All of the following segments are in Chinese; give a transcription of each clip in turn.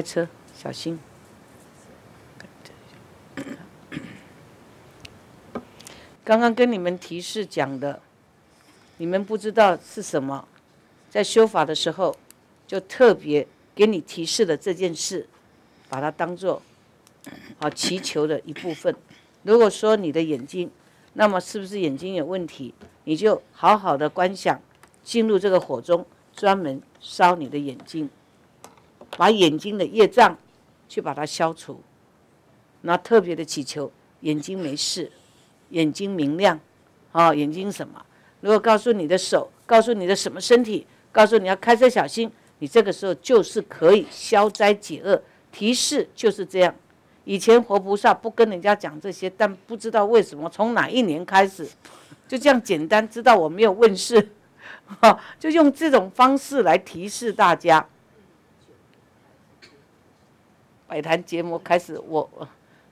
开车小心。刚刚跟你们提示讲的，你们不知道是什么，在修法的时候，就特别给你提示了这件事，把它当做啊祈求的一部分。如果说你的眼睛，那么是不是眼睛有问题？你就好好的观想，进入这个火中，专门烧你的眼睛，把眼睛的业障去把它消除。那特别的祈求眼睛没事。眼睛明亮，啊，眼睛什么？如果告诉你的手，告诉你的什么身体，告诉你要开车小心，你这个时候就是可以消灾解厄。提示就是这样。以前活菩萨不跟人家讲这些，但不知道为什么从哪一年开始，就这样简单知道我没有问世，哈，就用这种方式来提示大家。摆坛结膜开始我。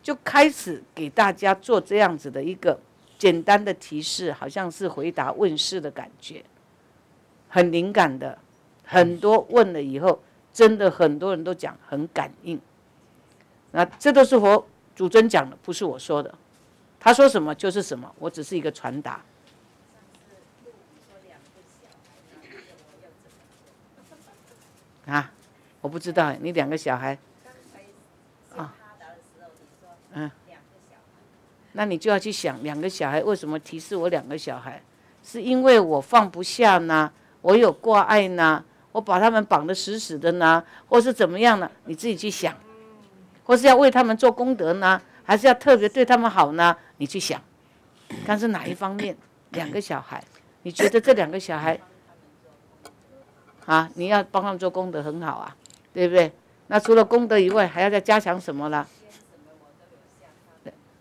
就开始给大家做这样子的一个简单的提示，好像是回答问世的感觉，很灵感的，很多问了以后，真的很多人都讲很感应。那这都是佛祖尊讲的，不是我说的，他说什么就是什么，我只是一个传达。啊，我不知道，你两个小孩。嗯，那你就要去想，两个小孩为什么提示我两个小孩？是因为我放不下呢？我有挂碍呢？我把他们绑得死死的呢？或是怎么样呢？你自己去想，或是要为他们做功德呢？还是要特别对他们好呢？你去想，看是哪一方面？两个小孩，你觉得这两个小孩啊，你要帮他们做功德很好啊，对不对？那除了功德以外，还要再加强什么了？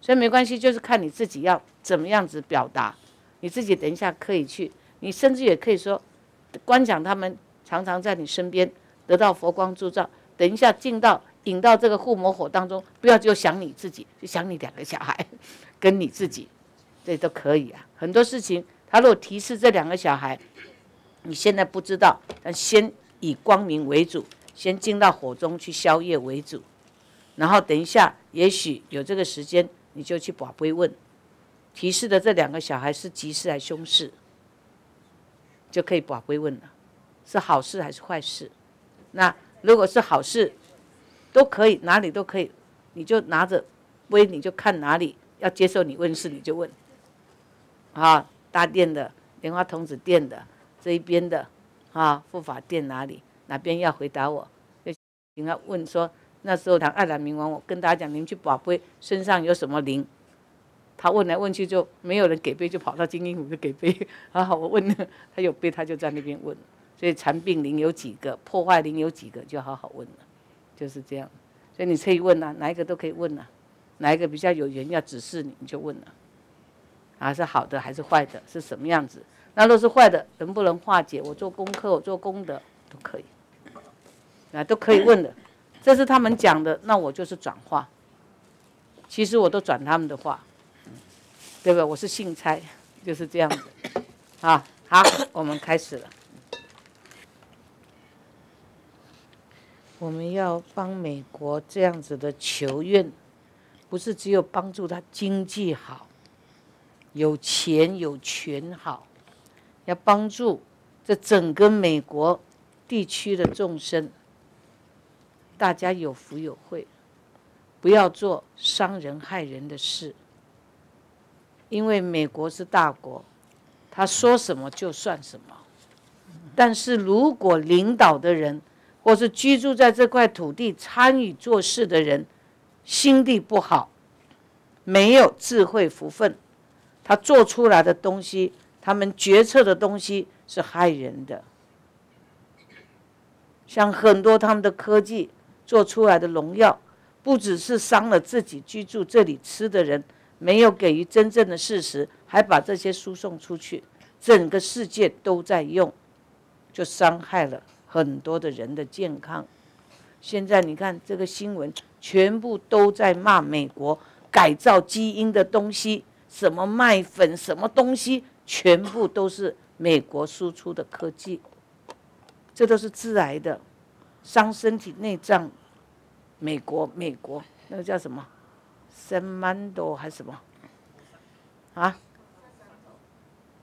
所以没关系，就是看你自己要怎么样子表达。你自己等一下可以去，你甚至也可以说，观想他们常常在你身边得到佛光铸照。等一下进到引到这个护摩火当中，不要就想你自己，就想你两个小孩，跟你自己，这都可以啊。很多事情他如果提示这两个小孩，你现在不知道，但先以光明为主，先进到火中去消业为主，然后等一下也许有这个时间。你就去把杯问，提示的这两个小孩是吉事还是凶事，就可以把杯问了，是好事还是坏事？那如果是好事，都可以哪里都可以，你就拿着杯，你就看哪里要接受你问事，你就问。啊，大殿的莲花童子殿的这一边的啊，护法殿哪里哪边要回答我？就应该问说。那时候，他爱兰明王，我跟大家讲，您去宝贝身上有什么灵？他问来问去就没有人给杯，就跑到金英府就给杯。啊，我问他有杯，他就在那边问。所以残病灵有几个，破坏灵有几个，就好好问了，就是这样。所以你可以问呐，哪一个都可以问啊，哪一个比较有缘要指示你，你就问了。啊，是好的还是坏的？是什么样子？那若是坏的，能不能化解？我做功课，我做功德都可以，啊，都可以问的。这是他们讲的，那我就是转化。其实我都转他们的话，对不？我是信差，就是这样子。啊，好，我们开始了。我们要帮美国这样子的求愿，不是只有帮助他经济好、有钱有权好，要帮助这整个美国地区的众生。大家有福有慧，不要做伤人害人的事。因为美国是大国，他说什么就算什么。但是如果领导的人，或是居住在这块土地参与做事的人，心地不好，没有智慧福分，他做出来的东西，他们决策的东西是害人的。像很多他们的科技。做出来的农药，不只是伤了自己居住这里吃的人，没有给予真正的事实，还把这些输送出去，整个世界都在用，就伤害了很多的人的健康。现在你看这个新闻，全部都在骂美国改造基因的东西，什么麦粉，什么东西，全部都是美国输出的科技，这都是致癌的。伤身体内脏，美国美国那个叫什么，San Mando 还是什么？啊？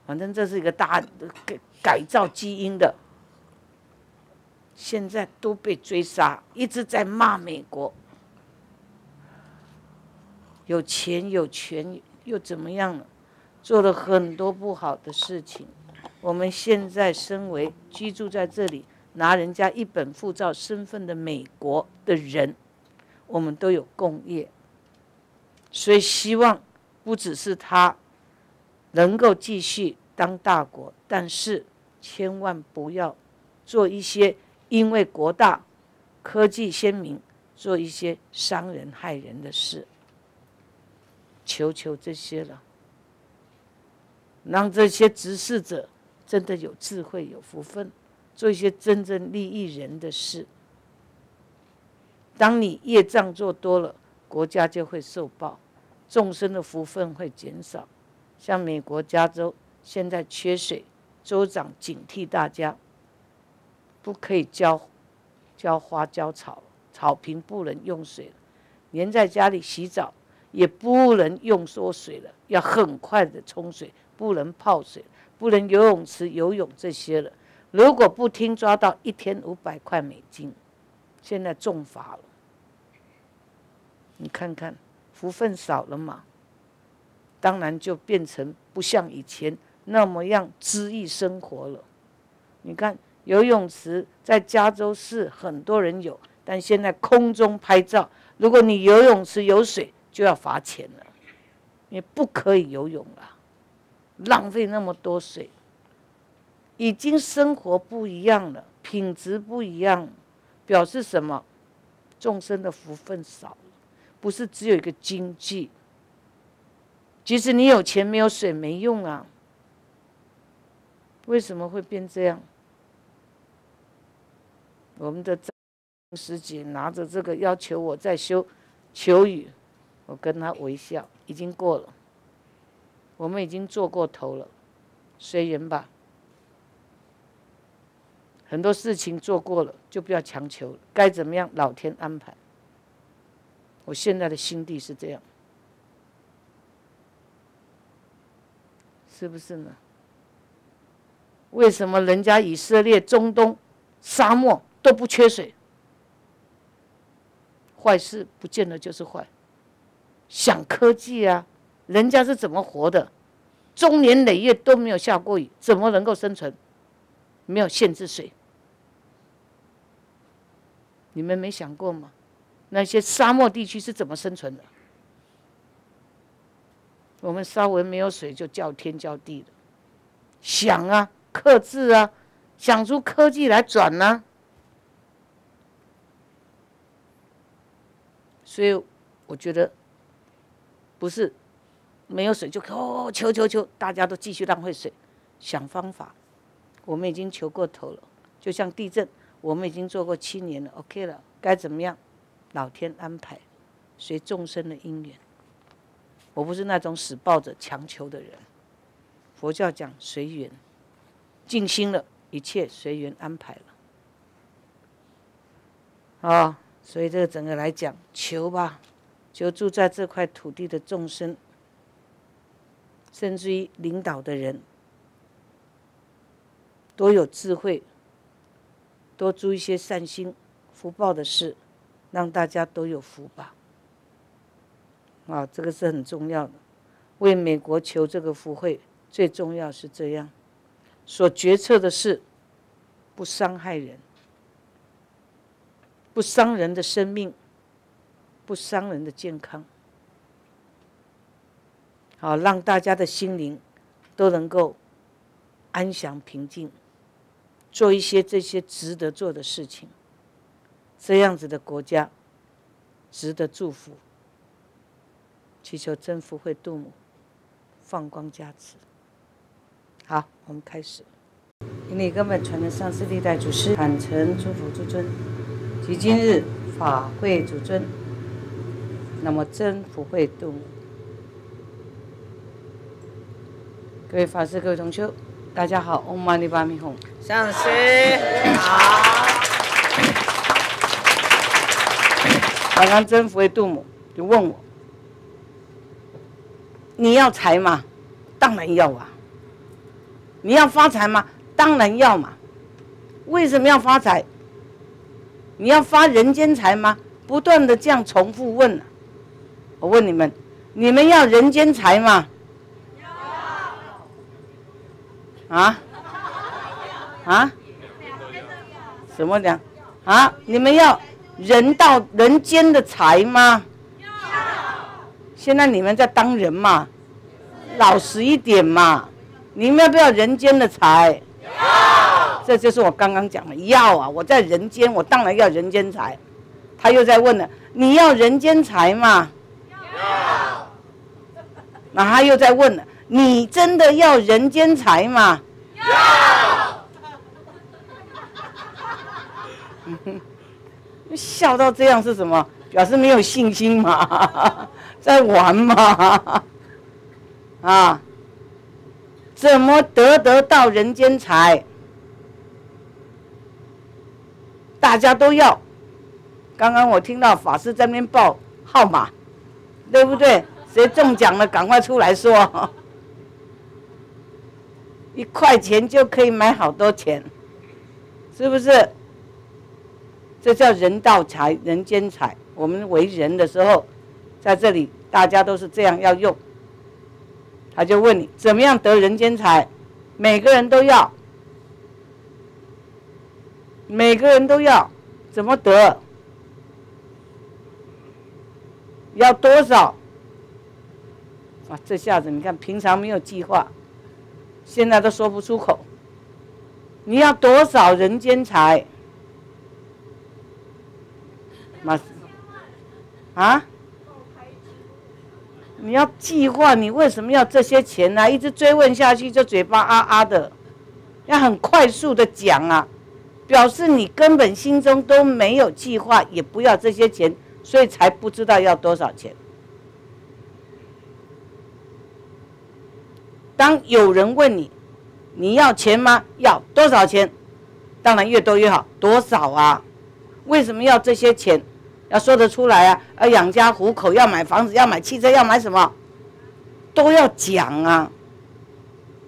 反正这是一个大改改造基因的，现在都被追杀，一直在骂美国。有钱有权又怎么样了？做了很多不好的事情。我们现在身为居住在这里，拿人家一本护照身份的美国的人，我们都有共业。所以希望不只是他能够继续当大国，但是千万不要做一些因为国大、科技先明，做一些伤人害人的事。求求这些了，让这些执事者真的有智慧、有福分，做一些真正利益人的事。当你业障做多了，国家就会受报，众生的福分会减少。像美国加州现在缺水，州长警惕大家，不可以浇浇花、浇草，草坪不能用水了，连在家里洗澡。也不能用缩水了，要很快的冲水，不能泡水，不能游泳池游泳这些了。如果不听，抓到一天五百块美金。现在重罚了，你看看，福分少了嘛，当然就变成不像以前那么样恣意生活了。你看游泳池在加州市很多人有，但现在空中拍照，如果你游泳池有水。就要罚钱了，你不可以游泳了，浪费那么多水，已经生活不一样了，品质不一样，表示什么？众生的福分少了，不是只有一个经济。即使你有钱没有水没用啊，为什么会变这样？我们的师姐拿着这个要求我再修求雨。我跟他微笑，已经过了，我们已经做过头了，随缘吧。很多事情做过了，就不要强求，该怎么样，老天安排。我现在的心地是这样，是不是呢？为什么人家以色列、中东、沙漠都不缺水？坏事不见得就是坏。想科技啊，人家是怎么活的？终年累月都没有下过雨，怎么能够生存？没有限制水，你们没想过吗？那些沙漠地区是怎么生存的？我们稍微没有水就叫天叫地的，想啊，克制啊，想出科技来转呢。所以我觉得。不是没有水就哦求求求，大家都继续浪费水，想方法。我们已经求过头了，就像地震，我们已经做过七年了，OK 了，该怎么样？老天安排，随众生的因缘。我不是那种死抱着强求的人。佛教讲随缘，静心了，一切随缘安排了。啊，所以这个整个来讲，求吧。就住在这块土地的众生，甚至于领导的人，多有智慧，多做一些善心、福报的事，让大家都有福吧。啊，这个是很重要的。为美国求这个福慧，最重要是这样。所决策的事，不伤害人，不伤人的生命。不伤人的健康，好让大家的心灵都能够安详平静，做一些这些值得做的事情，这样子的国家值得祝福。祈求真福会度母放光加持。好，我们开始。因你根本传的上师历代祖师坦诚祝福诸尊，及今日法会主尊。那么真福慧度，各位法师、各位同修，大家好，嗡嘛呢叭咪吽，上师好。刚刚征服的杜母就问我：“你要财吗？当然要啊。你要发财吗？当然要嘛。为什么要发财？你要发人间财吗？不断的这样重复问。我问你们，你们要人间财吗？要啊？啊？什么两？啊？你们要人到人间的财吗？要现在你们在当人嘛？老实一点嘛！你们要不要人间的财？要。这就是我刚刚讲的，要啊！我在人间，我当然要人间财。他又在问了，你要人间财吗？要。那他又在问了，你真的要人间财吗？要。笑到这样是什么？表示没有信心嘛？在玩嘛？啊？怎么得得到人间财？大家都要。刚刚我听到法师在那边报号码，对不对？谁中奖了，赶快出来说。一块钱就可以买好多钱，是不是？这叫人道财、人间财。我们为人的时候，在这里大家都是这样要用。他就问你怎么样得人间财？每个人都要，每个人都要，怎么得？要多少？啊，这下子你看，平常没有计划，现在都说不出口。你要多少人间财？马，啊？你要计划，你为什么要这些钱呢？一直追问下去，就嘴巴啊啊的，要很快速的讲啊，表示你根本心中都没有计划，也不要这些钱，所以才不知道要多少钱。当有人问你，你要钱吗？要多少钱？当然越多越好，多少啊？为什么要这些钱？要说得出来啊！要养家糊口，要买房子，要买汽车，要买什么，都要讲啊，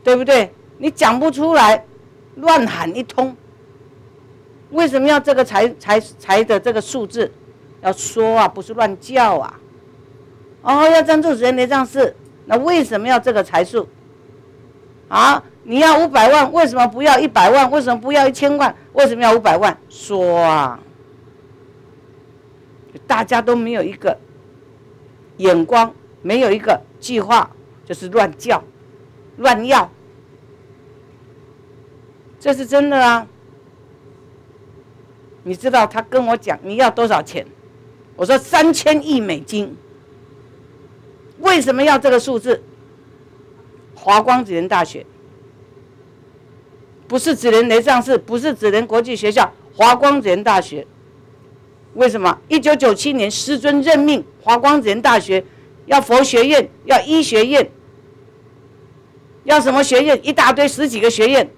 对不对？你讲不出来，乱喊一通。为什么要这个财财财的这个数字？要说啊，不是乱叫啊。哦，要赞助人没这样事，那为什么要这个财数？啊，你要五百万，为什么不要一百万？为什么不要一千万？为什么要五百万？说啊。大家都没有一个眼光，没有一个计划，就是乱叫、乱要，这是真的啊！你知道他跟我讲你要多少钱？我说三千亿美金。为什么要这个数字？华光子仁大学，不是子仁雷上市，不是子仁国际学校，华光子仁大学。为什么？一九九七年，师尊任命华光子仁大学，要佛学院，要医学院，要什么学院？一大堆十几个学院，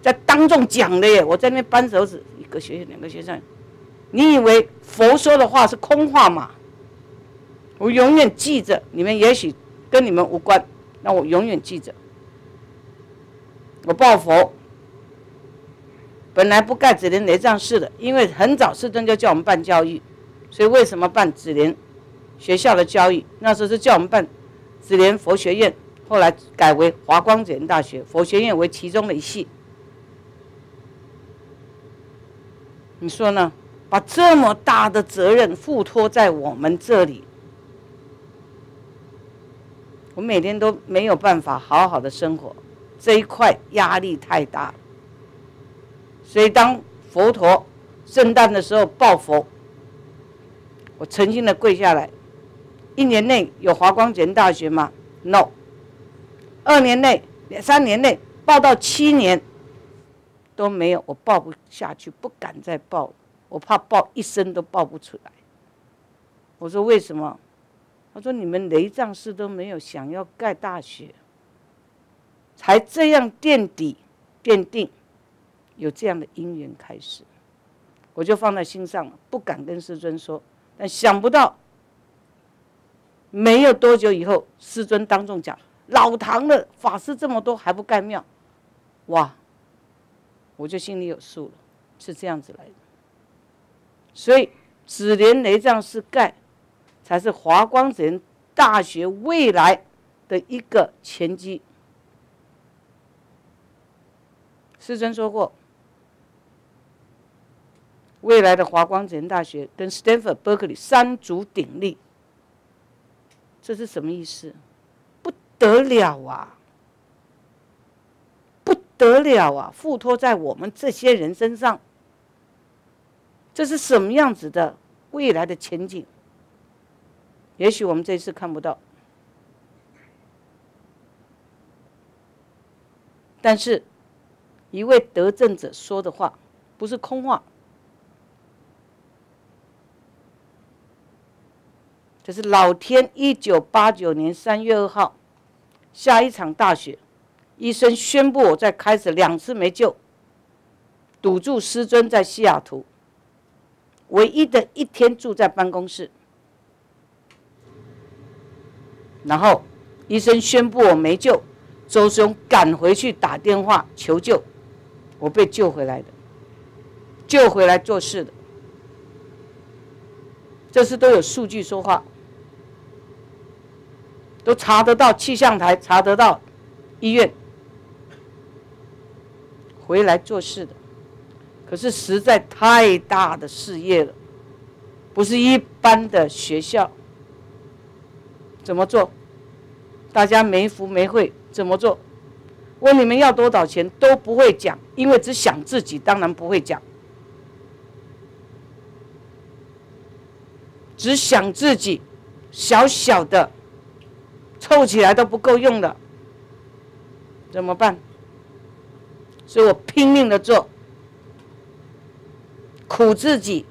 在当众讲的耶！我在那扳手指，一个学院，两个学生。你以为佛说的话是空话吗？我永远记着，你们也许跟你们无关，那我永远记着。我报佛。本来不盖紫莲雷藏寺的，因为很早师尊就叫我们办教育，所以为什么办紫莲学校的教育？那时候是叫我们办紫莲佛学院，后来改为华光紫莲大学佛学院为其中的一系。你说呢？把这么大的责任付托在我们这里，我每天都没有办法好好的生活，这一块压力太大。所以，当佛陀圣诞的时候抱佛，我诚心的跪下来。一年内有华光简大学吗？No。二年内、三年内报到七年都没有，我报不下去，不敢再报，我怕报一生都报不出来。我说为什么？他说你们雷藏寺都没有想要盖大学，才这样垫底奠定。有这样的因缘开始，我就放在心上了，不敢跟师尊说。但想不到，没有多久以后，师尊当众讲：“老唐的法师这么多，还不盖庙？”哇！我就心里有数了，是这样子来的。所以紫莲雷藏寺盖，才是华光子仁大学未来的一个前机。师尊说过，未来的华光子大学跟 Stanford、Berkeley 三足鼎立，这是什么意思？不得了啊！不得了啊！付托在我们这些人身上。这是什么样子的未来的前景？也许我们这次看不到，但是一位得政者说的话不是空话。这是老天一九八九年三月二号下一场大雪，医生宣布我在开始两次没救，堵住师尊在西雅图。唯一的一天住在办公室，然后医生宣布我没救，周兄赶回去打电话求救，我被救回来的，救回来做事的，这是都有数据说话，都查得到气象台，查得到医院，回来做事的。可是实在太大的事业了，不是一般的学校。怎么做？大家没福没慧，怎么做？问你们要多少钱都不会讲，因为只想自己，当然不会讲。只想自己，小小的，凑起来都不够用的，怎么办？所以我拼命的做。苦自己，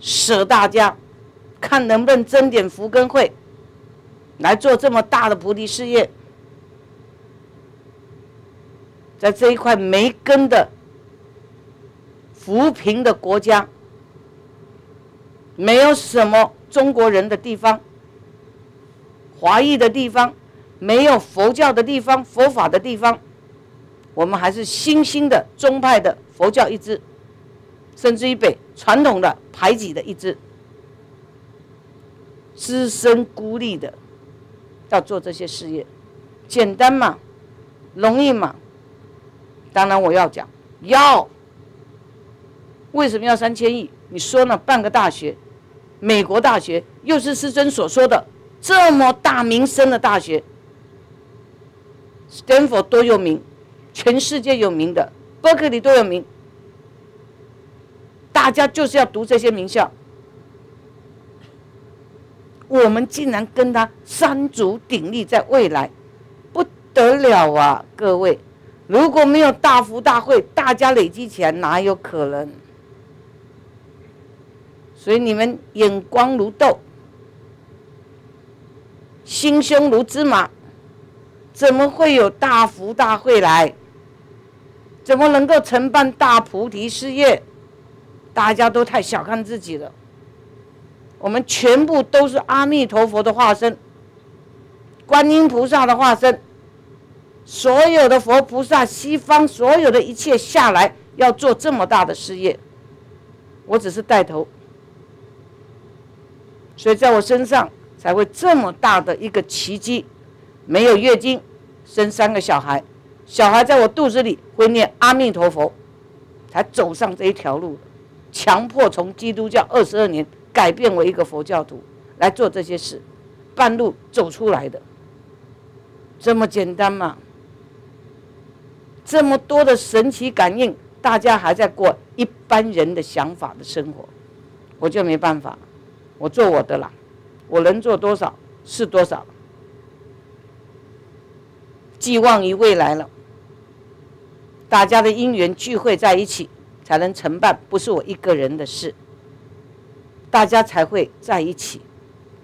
舍大家，看能不能争点福根会，来做这么大的菩提事业。在这一块没根的扶贫的国家，没有什么中国人的地方，华裔的地方，没有佛教的地方，佛法的地方，我们还是新兴的宗派的佛教一支。甚至于被传统的排挤的一支，资深孤立的，要做这些事业，简单嘛，容易嘛？当然我要讲，要。为什么要三千亿？你说呢？办个大学，美国大学，又是师尊所说的这么大名声的大学，Stanford 多有名，全世界有名的，伯克利多有名。大家就是要读这些名校，我们竟然跟他三足鼎立，在未来不得了啊！各位，如果没有大福大会，大家累积起来哪有可能？所以你们眼光如豆，心胸如芝麻，怎么会有大福大会来？怎么能够承办大菩提事业？大家都太小看自己了。我们全部都是阿弥陀佛的化身，观音菩萨的化身，所有的佛菩萨，西方所有的一切下来要做这么大的事业，我只是带头，所以在我身上才会这么大的一个奇迹，没有月经，生三个小孩，小孩在我肚子里会念阿弥陀佛，才走上这一条路。强迫从基督教二十二年改变为一个佛教徒来做这些事，半路走出来的，这么简单吗？这么多的神奇感应，大家还在过一般人的想法的生活，我就没办法，我做我的啦，我能做多少是多少，寄望于未来了，大家的因缘聚会在一起。才能承办，不是我一个人的事，大家才会在一起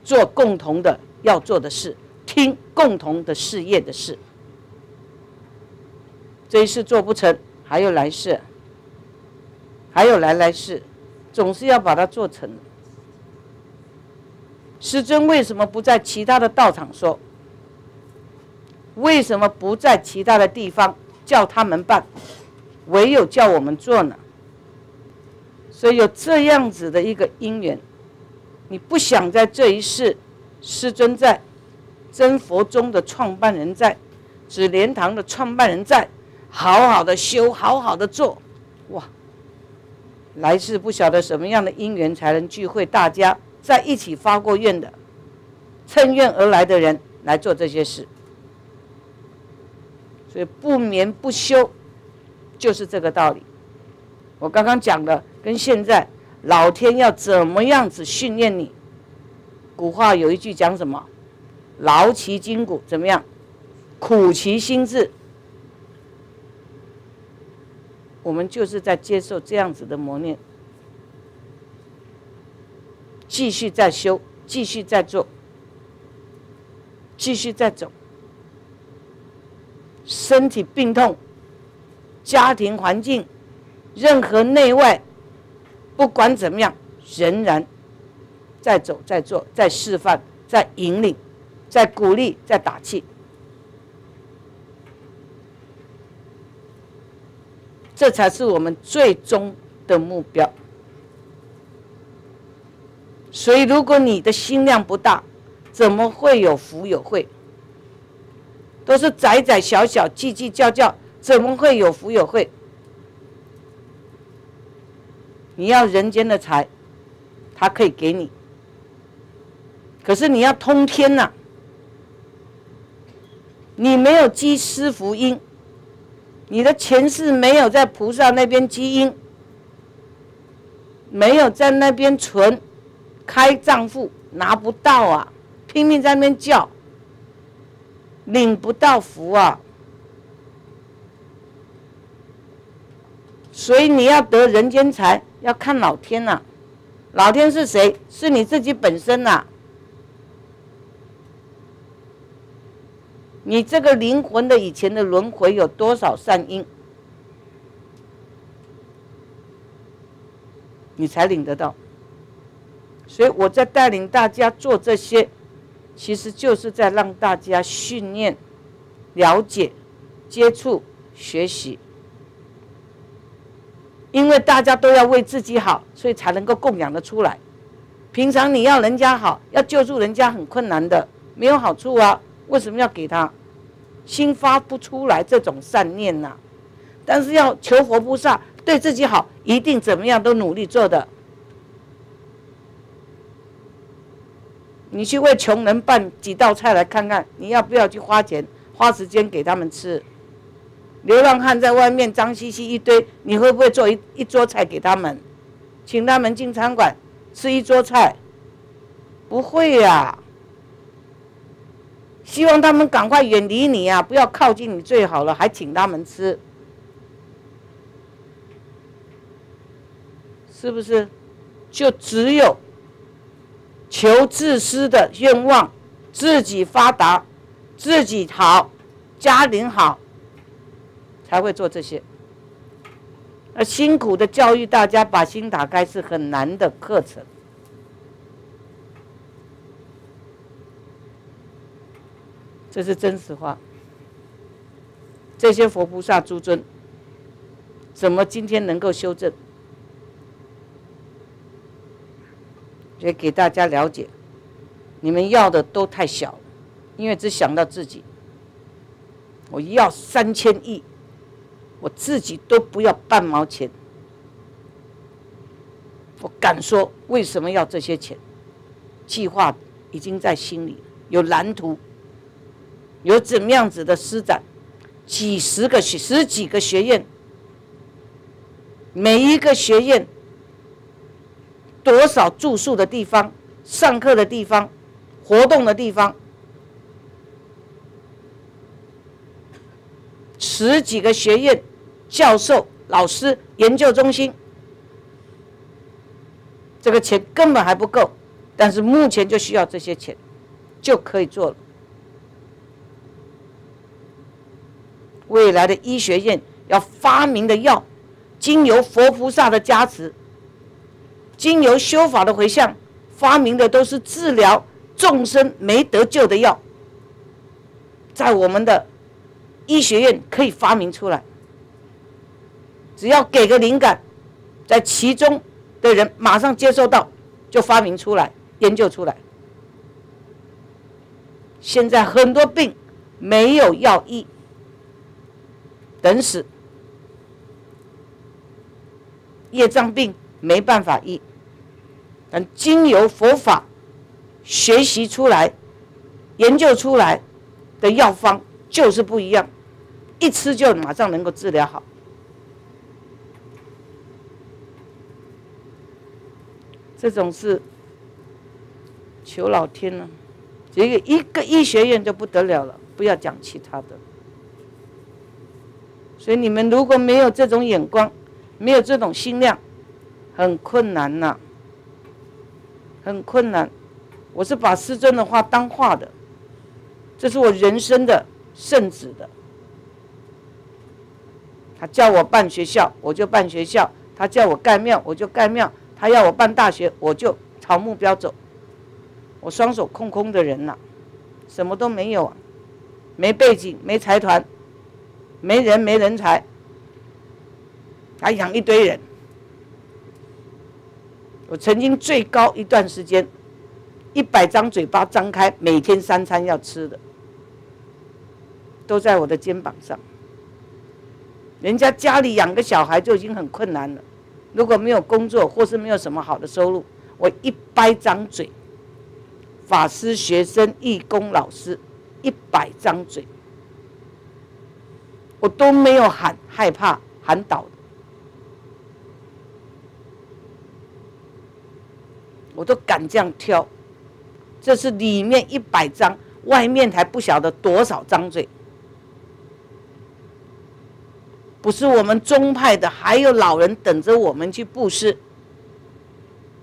做共同的要做的事，听共同的事业的事。这一世做不成，还有来世，还有来来世，总是要把它做成。师尊为什么不在其他的道场说？为什么不在其他的地方叫他们办，唯有叫我们做呢？所以有这样子的一个因缘，你不想在这一世，师尊在，真佛宗的创办人在，紫莲堂的创办人在，好好的修，好好的做，哇！来世不晓得什么样的因缘才能聚会大家。在一起发过愿的，趁愿而来的人来做这些事，所以不眠不休，就是这个道理。我刚刚讲的，跟现在老天要怎么样子训练你？古话有一句讲什么？劳其筋骨，怎么样？苦其心志。我们就是在接受这样子的磨练。继续在修，继续在做，继续在走。身体病痛，家庭环境，任何内外，不管怎么样，仍然在走，在做，在示范，在引领，在鼓励，在打气。这才是我们最终的目标。所以，如果你的心量不大，怎么会有福有慧？都是窄窄小小、计计较较，怎么会有福有慧？你要人间的财，他可以给你；可是你要通天呐，你没有积施福因，你的前世没有在菩萨那边积因，没有在那边存。开账户拿不到啊，拼命在那边叫，领不到福啊。所以你要得人间财，要看老天呐。老天是谁？是你自己本身呐。你这个灵魂的以前的轮回有多少善因，你才领得到。所以我在带领大家做这些，其实就是在让大家训练、了解、接触、学习。因为大家都要为自己好，所以才能够供养的出来。平常你要人家好，要救助人家很困难的，没有好处啊。为什么要给他？心发不出来这种善念呐。但是要求佛菩萨对自己好，一定怎么样都努力做的。你去为穷人办几道菜来看看，你要不要去花钱花时间给他们吃？流浪汉在外面脏兮兮一堆，你会不会做一一桌菜给他们，请他们进餐馆吃一桌菜？不会呀。希望他们赶快远离你呀，不要靠近你最好了，还请他们吃，是不是？就只有。求自私的愿望，自己发达，自己好，家庭好，才会做这些。而辛苦的教育大家把心打开是很难的课程，这是真实话。这些佛菩萨诸尊，怎么今天能够修正？也给大家了解，你们要的都太小了，因为只想到自己。我要三千亿，我自己都不要半毛钱。我敢说，为什么要这些钱？计划已经在心里，有蓝图，有怎么样子的施展，几十个学十几个学院，每一个学院。多少住宿的地方、上课的地方、活动的地方，十几个学院、教授、老师、研究中心，这个钱根本还不够，但是目前就需要这些钱，就可以做了。未来的医学院要发明的药，经由佛菩萨的加持。经由修法的回向，发明的都是治疗众生没得救的药，在我们的医学院可以发明出来。只要给个灵感，在其中的人马上接受到，就发明出来、研究出来。现在很多病没有药医，等死。业障病没办法医，但经由佛法学习出来、研究出来的药方就是不一样，一吃就马上能够治疗好。这种是求老天了，这个一个医学院就不得了了，不要讲其他的。所以你们如果没有这种眼光，没有这种心量，很困难呐，很困难。我是把师尊的话当话的，这是我人生的圣旨的。他叫我办学校，我就办学校；他叫我盖庙，我就盖庙。他要我办大学，我就朝目标走。我双手空空的人呐，什么都没有啊，没背景，没财团，没人，没人才，还养一堆人。我曾经最高一段时间，一百张嘴巴张开，每天三餐要吃的，都在我的肩膀上。人家家里养个小孩就已经很困难了。如果没有工作，或是没有什么好的收入，我一掰张嘴，法师、学生、义工、老师，一百张嘴，我都没有喊害怕喊倒，我都敢这样挑，这是里面一百张，外面还不晓得多少张嘴。不是我们宗派的，还有老人等着我们去布施。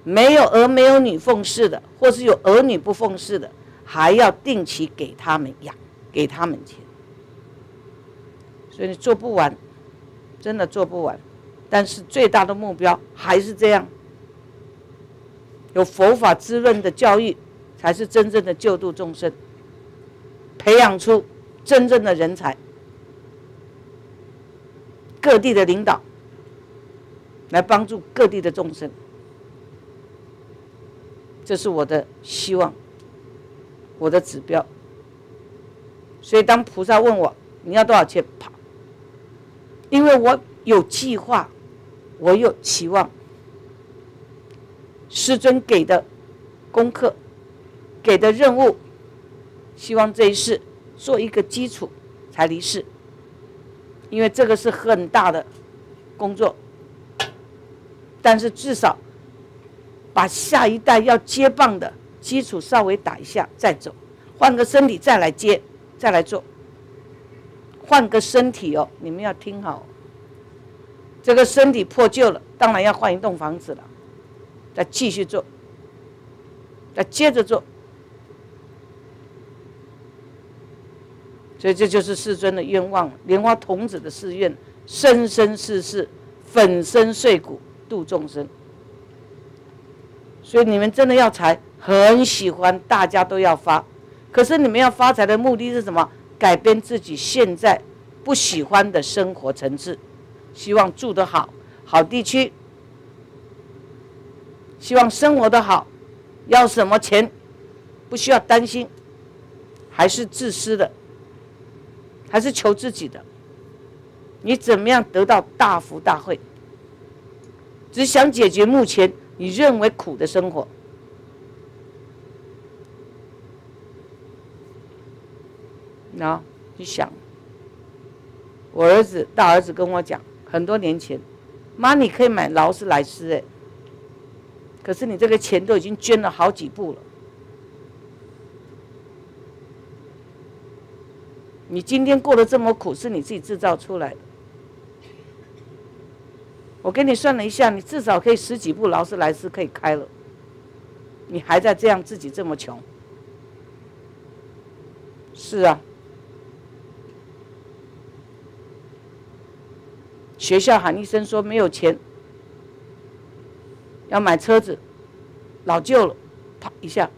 没有儿没有女奉事的，或是有儿女不奉事的，还要定期给他们养，给他们钱。所以你做不完，真的做不完。但是最大的目标还是这样：有佛法滋润的教育，才是真正的救度众生，培养出真正的人才。各地的领导来帮助各地的众生，这是我的希望，我的指标。所以当菩萨问我你要多少钱跑，因为我有计划，我有期望，师尊给的功课，给的任务，希望这一世做一个基础，才离世。因为这个是很大的工作，但是至少把下一代要接棒的基础稍微打一下再走，换个身体再来接，再来做。换个身体哦，你们要听好，这个身体破旧了，当然要换一栋房子了，再继续做，再接着做。所以这就是世尊的愿望，莲花童子的誓愿，生生世世粉身碎骨度众生。所以你们真的要财，很喜欢，大家都要发。可是你们要发财的目的是什么？改变自己现在不喜欢的生活层次，希望住得好，好地区，希望生活的好，要什么钱，不需要担心，还是自私的。还是求自己的，你怎么样得到大福大慧？只想解决目前你认为苦的生活。那你想，我儿子大儿子跟我讲，很多年前，妈，你可以买劳斯莱斯哎，可是你这个钱都已经捐了好几步了。你今天过得这么苦，是你自己制造出来的。我给你算了一下，你至少可以十几部劳斯莱斯可以开了，你还在这样自己这么穷？是啊，学校喊一声说没有钱，要买车子，老旧了，啪一下，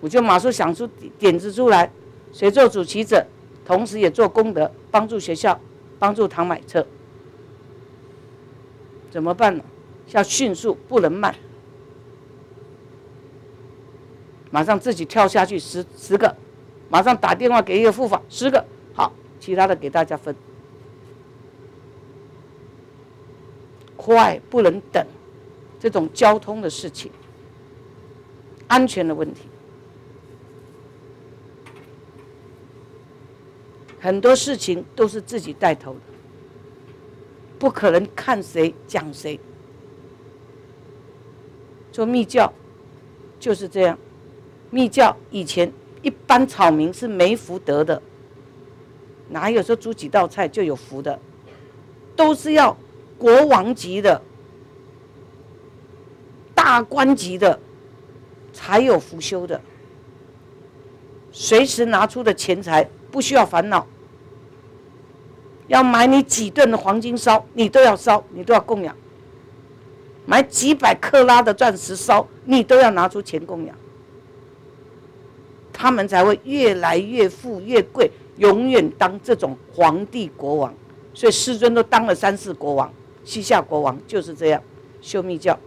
我就马上想出点子出来，谁做主席者，同时也做功德，帮助学校，帮助堂买车，怎么办呢？要迅速，不能慢，马上自己跳下去十十个，马上打电话给一个护法十个，好，其他的给大家分，快不能等，这种交通的事情，安全的问题。很多事情都是自己带头的，不可能看谁讲谁。做密教就是这样，密教以前一般草民是没福德的，哪有说煮几道菜就有福的？都是要国王级的、大官级的才有福修的，随时拿出的钱财。不需要烦恼，要买你几吨的黄金烧，你都要烧，你都要供养；买几百克拉的钻石烧，你都要拿出钱供养。他们才会越来越富越贵，永远当这种皇帝国王。所以师尊都当了三世国王，西夏国王就是这样修密教。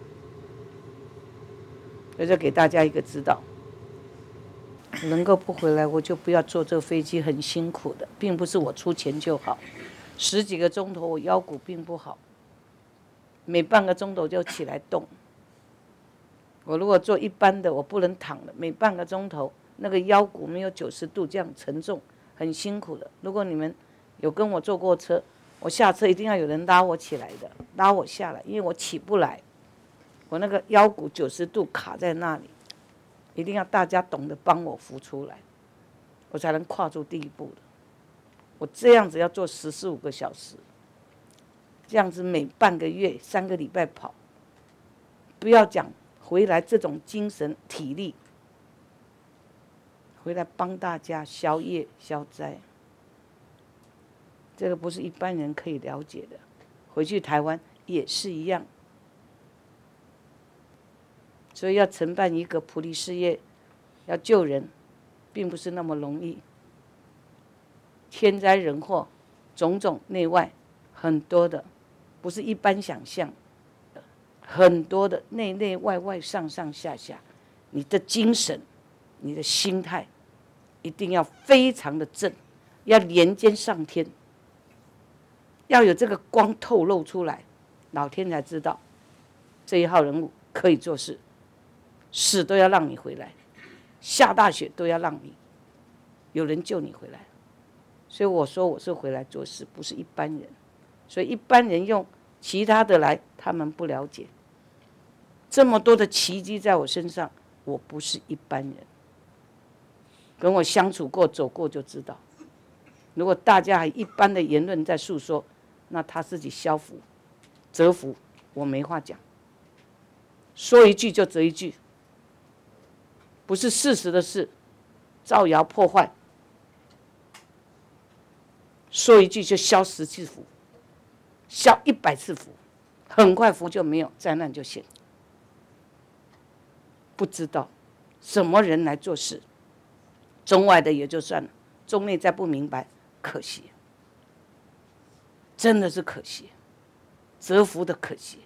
我就给大家一个指导。能够不回来，我就不要坐这个飞机，很辛苦的，并不是我出钱就好。十几个钟头，我腰骨并不好，每半个钟头就起来动。我如果坐一般的，我不能躺的，每半个钟头那个腰骨没有九十度这样沉重，很辛苦的。如果你们有跟我坐过车，我下车一定要有人拉我起来的，拉我下来，因为我起不来，我那个腰骨九十度卡在那里。一定要大家懂得帮我扶出来，我才能跨出第一步的。我这样子要做十四五个小时，这样子每半个月、三个礼拜跑，不要讲回来这种精神体力，回来帮大家消业消灾，这个不是一般人可以了解的。回去台湾也是一样。所以要承办一个普利事业，要救人，并不是那么容易。天灾人祸，种种内外，很多的，不是一般想象。很多的内内外外上上下下，你的精神，你的心态，一定要非常的正，要连接上天，要有这个光透露出来，老天才知道这一号人物可以做事。死都要让你回来，下大雪都要让你有人救你回来，所以我说我是回来做事，不是一般人。所以一般人用其他的来，他们不了解。这么多的奇迹在我身上，我不是一般人。跟我相处过、走过就知道。如果大家还一般的言论在诉说，那他自己消福、折福，我没话讲。说一句就折一句。不是事实的事，造谣破坏，说一句就消十次福，消一百次福，很快福就没有，灾难就现。不知道什么人来做事，中外的也就算了，中内再不明白，可惜，真的是可惜，折服的可惜。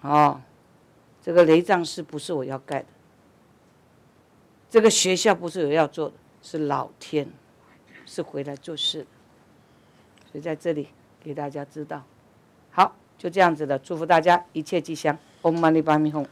啊，这个雷葬寺不是我要盖的，这个学校不是我要做的，是老天，是回来做事的，所以在这里给大家知道。好，就这样子的，祝福大家一切吉祥，嗡嘛呢叭咪吽。